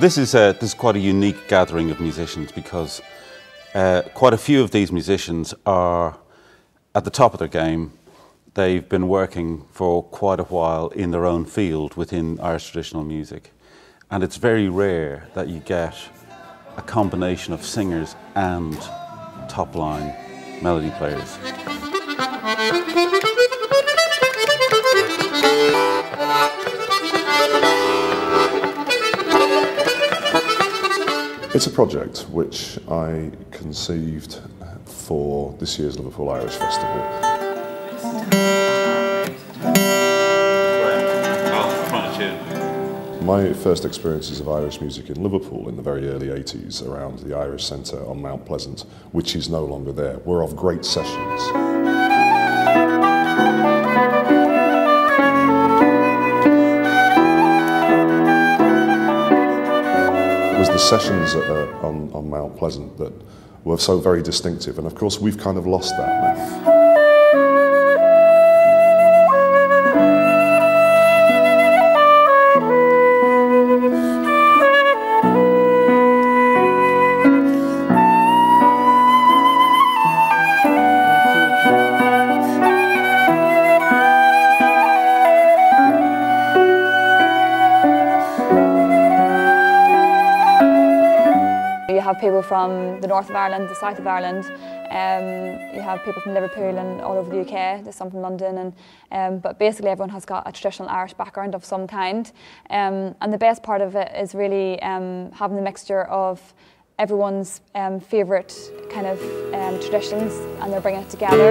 Well, this is, a, this is quite a unique gathering of musicians because uh, quite a few of these musicians are at the top of their game. They've been working for quite a while in their own field within Irish traditional music. And it's very rare that you get a combination of singers and top line melody players. It's a project which I conceived for this year's Liverpool Irish Festival. My first experiences of Irish music in Liverpool in the very early 80s around the Irish Centre on Mount Pleasant, which is no longer there, were of great sessions. Sessions at, uh, on, on Mount Pleasant that were so very distinctive. And of course, we've kind of lost that now. People from the north of Ireland, the south of Ireland. Um, you have people from Liverpool and all over the UK. There's some from London, and um, but basically everyone has got a traditional Irish background of some kind. Um, and the best part of it is really um, having the mixture of everyone's um, favourite kind of um, traditions, and they're bringing it together.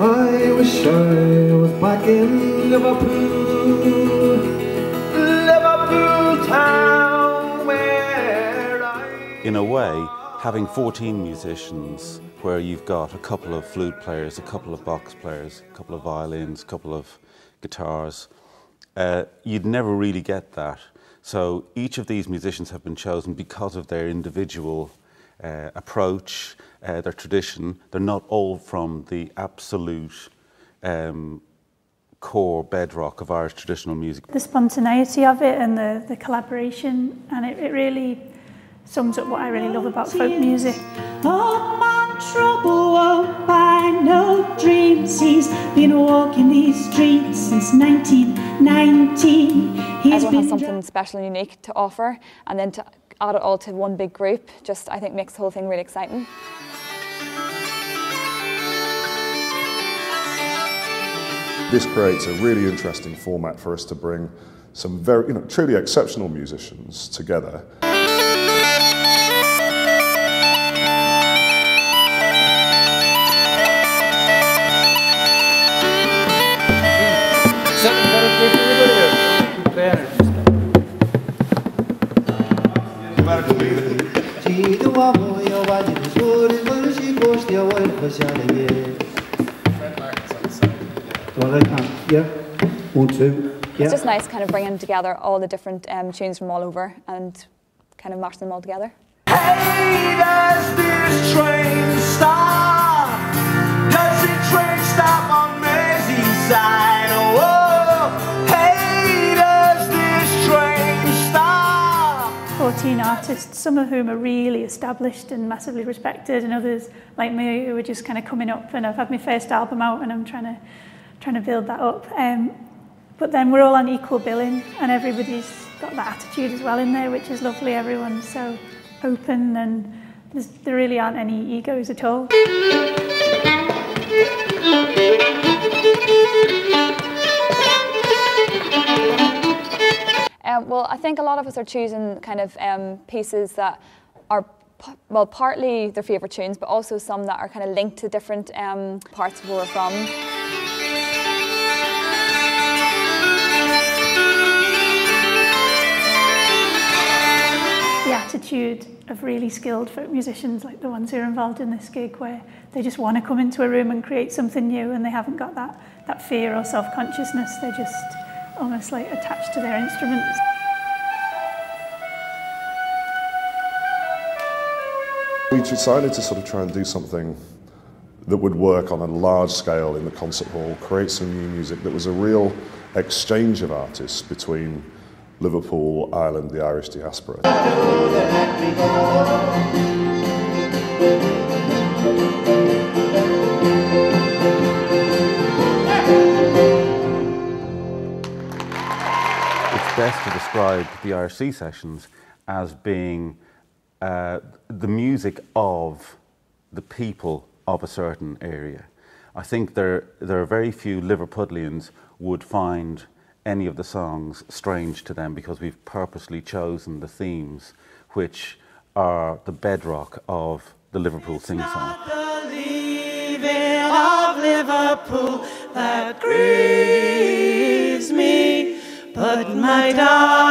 I wish I back in Liverpool, Liverpool town. In a way, having 14 musicians where you've got a couple of flute players, a couple of box players, a couple of violins, a couple of guitars, uh, you'd never really get that. So each of these musicians have been chosen because of their individual uh, approach, uh, their tradition. They're not all from the absolute um, core bedrock of Irish traditional music. the spontaneity of it and the, the collaboration and it, it really sums up what I really love about folk music. Oh, my trouble won't buy no dreams. He's been walking these streets since 1919. He's Everyone has been something special and unique to offer, and then to add it all to one big group, just I think makes the whole thing really exciting. This creates a really interesting format for us to bring some very, you know, truly exceptional musicians together. Ti vuoi passare via. Well, I can. Yeah. One, two. Yeah. It's just nice kind of bringing together all the different um, tunes from all over and kind of mashing them all together. Hey, does this train stop? Does the train stop on Merseyside? Oh, hey, does this train stop? 14 artists, some of whom are really established and massively respected, and others like me who are just kind of coming up. And I've had my first album out, and I'm trying to trying to build that up. Um, but then we're all on equal billing, and everybody's got that attitude as well in there, which is lovely. Everyone's so open, and there really aren't any egos at all. Um, well, I think a lot of us are choosing kind of um, pieces that are, well, partly their favourite tunes, but also some that are kind of linked to different um, parts of where we're from. The attitude of really skilled folk musicians like the ones who are involved in this gig where they just want to come into a room and create something new and they haven't got that, that fear or self-consciousness. They're just almost like attached to their instruments. We decided to sort of try and do something that would work on a large scale in the concert hall, create some new music that was a real exchange of artists between Liverpool, Ireland, the Irish diaspora. It's best to describe the Sea Sessions as being uh, the music of the people of a certain area. I think there, there are very few Liverpudlians would find any of the songs strange to them because we've purposely chosen the themes which are the bedrock of the Liverpool sing song. The leaving of Liverpool that grieves me, but my darling.